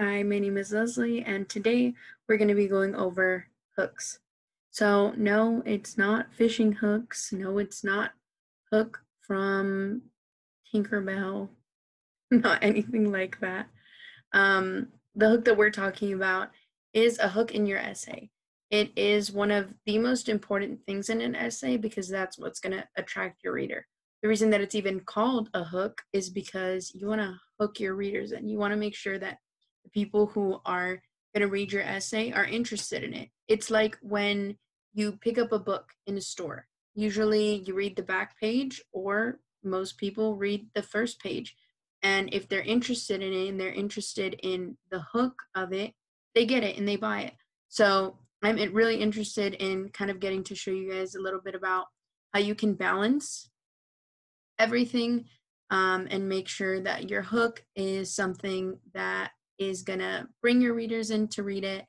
Hi, my name is Leslie, and today we're going to be going over hooks. So, no, it's not fishing hooks. No, it's not hook from Tinkerbell. Not anything like that. Um, the hook that we're talking about is a hook in your essay. It is one of the most important things in an essay because that's what's going to attract your reader. The reason that it's even called a hook is because you want to hook your readers and you want to make sure that the people who are going to read your essay are interested in it. It's like when you pick up a book in a store. Usually you read the back page, or most people read the first page. And if they're interested in it and they're interested in the hook of it, they get it and they buy it. So I'm really interested in kind of getting to show you guys a little bit about how you can balance everything um, and make sure that your hook is something that is going to bring your readers in to read it.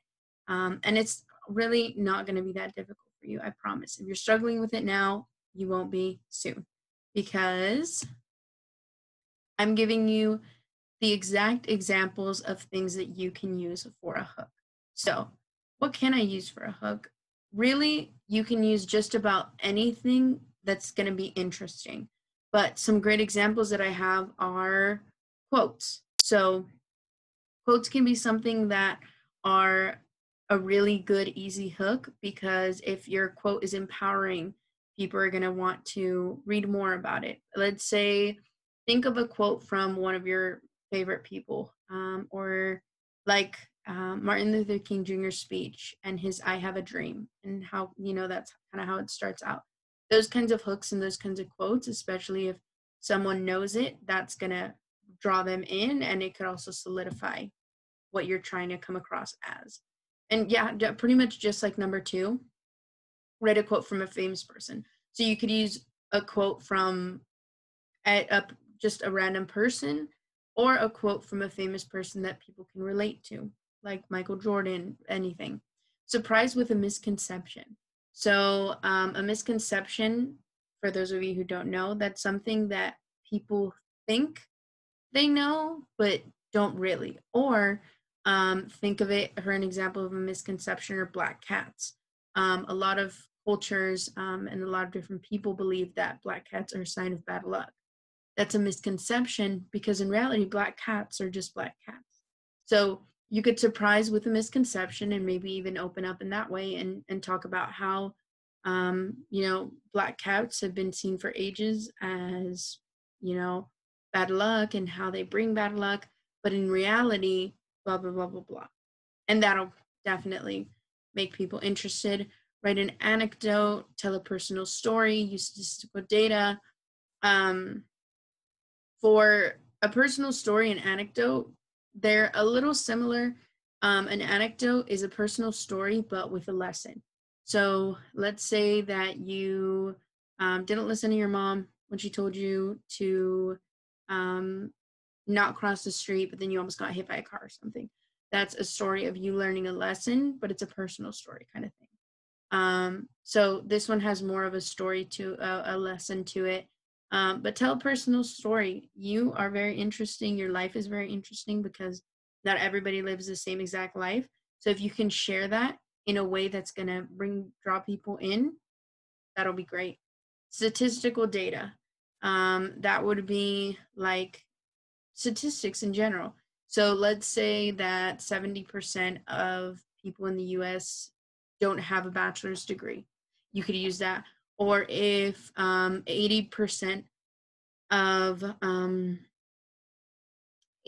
Um, and it's really not going to be that difficult for you, I promise. If you're struggling with it now, you won't be soon because I'm giving you the exact examples of things that you can use for a hook. So, what can I use for a hook? Really, you can use just about anything that's going to be interesting. But some great examples that I have are quotes. So, quotes can be something that are a really good, easy hook because if your quote is empowering, people are going to want to read more about it. Let's say, think of a quote from one of your favorite people, um, or like um, Martin Luther King Jr.'s speech and his I Have a Dream, and how, you know, that's kind of how it starts out. Those kinds of hooks and those kinds of quotes, especially if someone knows it, that's going to draw them in and it could also solidify what you're trying to come across as. And yeah, pretty much just like number two, write a quote from a famous person. So you could use a quote from a, a, just a random person or a quote from a famous person that people can relate to, like Michael Jordan, anything. Surprise with a misconception. So, um, a misconception, for those of you who don't know, that's something that people think they know, but don't really. Or um, think of it for an example of a misconception or black cats. Um, a lot of cultures um, and a lot of different people believe that black cats are a sign of bad luck. That's a misconception because in reality, black cats are just black cats. So you could surprise with a misconception and maybe even open up in that way and, and talk about how, um, you know, black cats have been seen for ages as, you know, bad luck and how they bring bad luck. But in reality, blah, blah, blah, blah, blah. And that'll definitely make people interested. Write an anecdote, tell a personal story, use statistical data. Um, for a personal story and anecdote, they're a little similar. Um, an anecdote is a personal story, but with a lesson. So let's say that you um, didn't listen to your mom when she told you to um, not cross the street, but then you almost got hit by a car or something. That's a story of you learning a lesson, but it's a personal story kind of thing. Um, so this one has more of a story to a, a lesson to it. Um, but tell a personal story. You are very interesting. Your life is very interesting because not everybody lives the same exact life. So if you can share that in a way that's going to bring draw people in, that'll be great. Statistical data. Um, that would be like statistics in general. So let's say that 70% of people in the US don't have a bachelor's degree. You could use that. Or if um, 80% of um,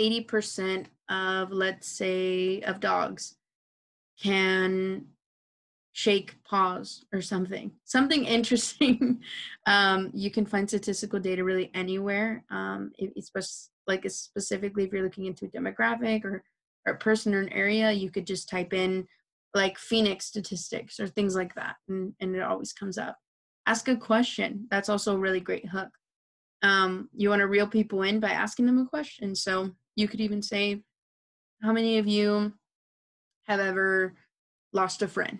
80% of let's say of dogs can shake paws or something something interesting um, you can find statistical data really anywhere um, it, it's like specifically if you're looking into a demographic or, or a person or an area you could just type in like phoenix statistics or things like that and, and it always comes up ask a question that's also a really great hook um, you want to reel people in by asking them a question so you could even say how many of you have ever lost a friend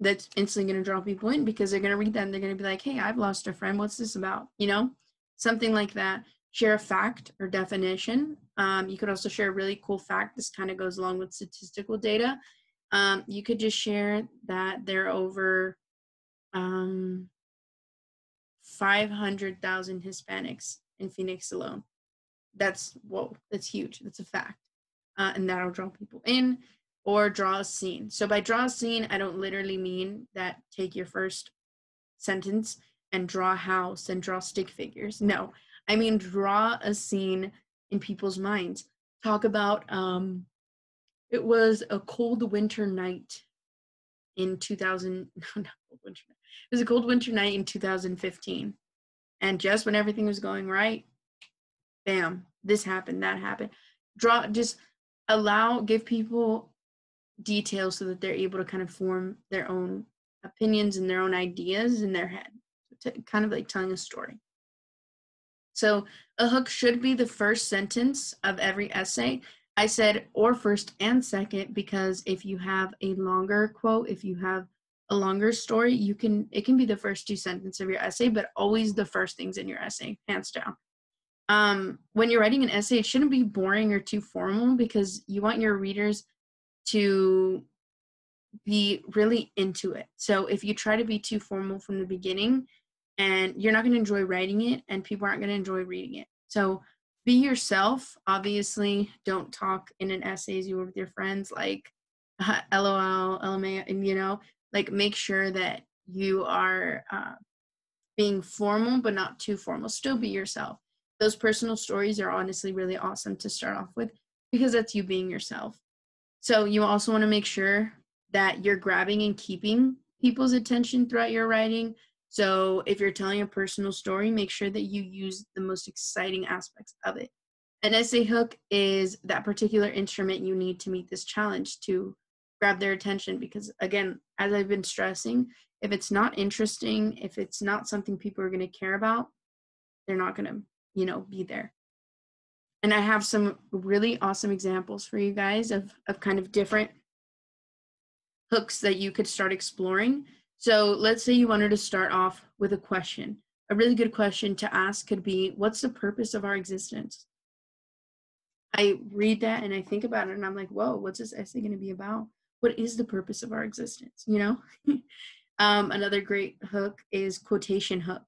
that's instantly going to draw people in because they're going to read that and they're going to be like, hey, I've lost a friend. What's this about? You know, something like that. Share a fact or definition. Um, you could also share a really cool fact. This kind of goes along with statistical data. Um, you could just share that there are over um, 500,000 Hispanics in Phoenix alone. That's whoa, that's huge. That's a fact. Uh, and that'll draw people in or draw a scene. So by draw a scene, I don't literally mean that take your first sentence and draw a house and draw stick figures. No, I mean draw a scene in people's minds. Talk about um it was a cold winter night in 2000 no, not cold winter. It was a cold winter night in 2015. And just when everything was going right, bam, this happened, that happened. Draw just allow give people details so that they're able to kind of form their own opinions and their own ideas in their head. kind of like telling a story. So a hook should be the first sentence of every essay. I said or first and second because if you have a longer quote, if you have a longer story, you can it can be the first two sentences of your essay, but always the first things in your essay, hands down. Um, when you're writing an essay, it shouldn't be boring or too formal because you want your readers to be really into it. So if you try to be too formal from the beginning, and you're not going to enjoy writing it, and people aren't going to enjoy reading it. So be yourself. Obviously, don't talk in an essay as you would with your friends, like uh, LOL, LMA, and you know, like make sure that you are uh, being formal, but not too formal. Still be yourself. Those personal stories are honestly really awesome to start off with because that's you being yourself. So you also want to make sure that you're grabbing and keeping people's attention throughout your writing so if you're telling a personal story, make sure that you use the most exciting aspects of it. An essay hook is that particular instrument you need to meet this challenge to grab their attention because again, as I've been stressing, if it's not interesting, if it's not something people are going to care about, they're not going to, you know, be there. And I have some really awesome examples for you guys of of kind of different hooks that you could start exploring so let's say you wanted to start off with a question. A really good question to ask could be What's the purpose of our existence? I read that and I think about it and I'm like, Whoa, what's this essay going to be about? What is the purpose of our existence? You know? um, another great hook is quotation hook.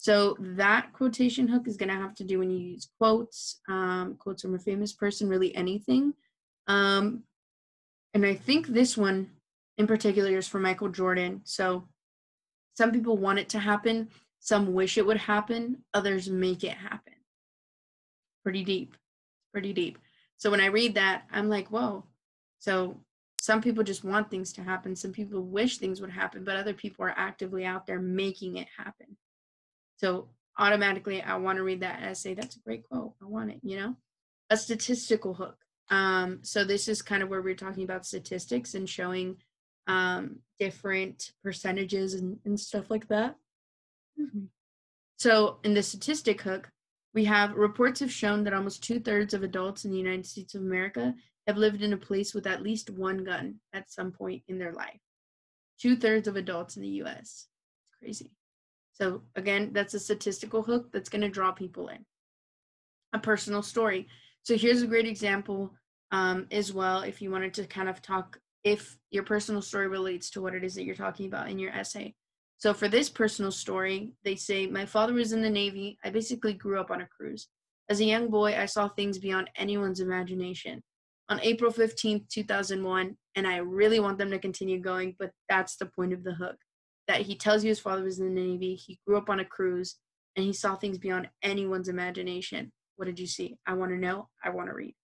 So that quotation hook is going to have to do when you use quotes, um, quotes from a famous person, really anything. Um, and I think this one in particular is for Michael Jordan. So some people want it to happen, some wish it would happen, others make it happen. Pretty deep. Pretty deep. So when I read that, I'm like, whoa. So some people just want things to happen, some people wish things would happen, but other people are actively out there making it happen. So automatically I want to read that essay. That's a great quote. I want it, you know? A statistical hook. Um, so this is kind of where we're talking about statistics and showing um, different percentages and, and stuff like that. Mm-hmm. So, in the statistic hook, we have reports have shown that almost two thirds of adults in the United States of America have lived in a place with at least one gun at some point in their life. Two thirds of adults in the US. It's crazy. So, again, that's a statistical hook that's going to draw people in. A personal story. So, here's a great example um, as well if you wanted to kind of talk if your personal story relates to what it is that you're talking about in your essay. So for this personal story, they say, My father was in the Navy. I basically grew up on a cruise. As a young boy, I saw things beyond anyone's imagination. On April 15th, 2001, and I really want them to continue going, but that's the point of the hook. That he tells you his father was in the Navy, he grew up on a cruise, and he saw things beyond anyone's imagination. What did you see? I want to know. I want to read.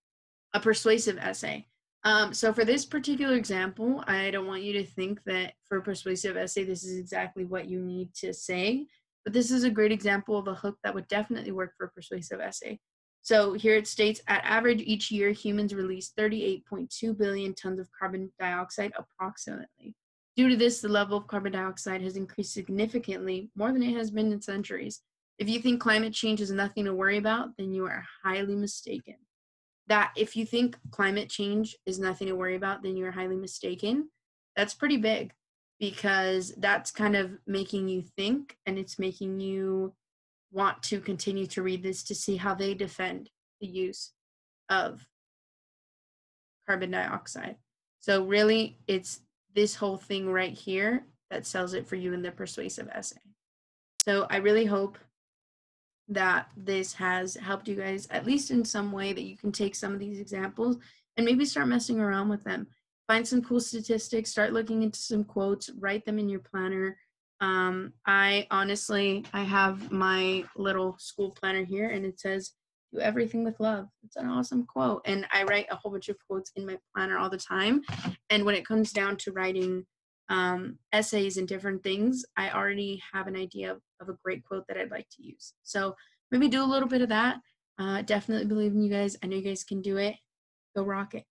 A persuasive essay. Um, so for this particular example, I don't want you to think that for a persuasive essay, this is exactly what you need to say, but this is a great example of a hook that would definitely work for a persuasive essay. So here it states, at average each year, humans release 38.2 billion tons of carbon dioxide approximately. Due to this, the level of carbon dioxide has increased significantly, more than it has been in centuries. If you think climate change is nothing to worry about, then you are highly mistaken that if you think climate change is nothing to worry about, then you're highly mistaken. That's pretty big because that's kind of making you think and it's making you want to continue to read this to see how they defend the use of carbon dioxide. So really, it's this whole thing right here that sells it for you in the persuasive essay. So I really hope that this has helped you guys at least in some way that you can take some of these examples and maybe start messing around with them. Find some cool statistics, start looking into some quotes, write them in your planner. Um, I honestly, I have my little school planner here and it says, do everything with love. It's an awesome quote. And I write a whole bunch of quotes in my planner all the time. And when it comes down to writing um, essays and different things, I already have an idea of, a great quote that I'd like to use. So maybe do a little bit of that. Uh, definitely believe in you guys. I know you guys can do it. Go rock it.